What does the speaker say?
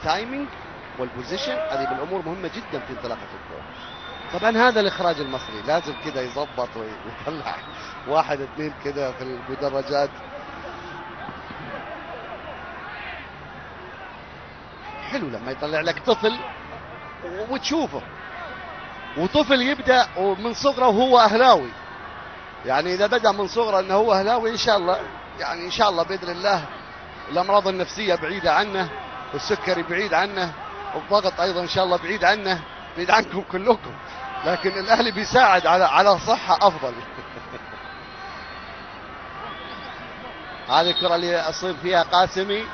ال timing وال position هذه من الأمور مهمة جدا في انطلاقة الكورة. طبعا هذا الإخراج المصري. لازم كذا يضبط ويطلع واحد اثنين كذا في المدرجات. حلو لما يطلع لك طفل وتشوفه. وطفل يبدأ من صغره وهو أهلاوي. يعني إذا بدأ من صغره إنه هو أهلاوي إن شاء الله يعني إن شاء الله بإذن الله الأمراض النفسية بعيدة عنه. والسكري بعيد عنه والضغط أيضا إن شاء الله بعيد عنه بعيد عنكم كلكم. لكن الأهلي بيساعد على على صحة أفضل. هذه الكرة اللي أصيب فيها قاسمي.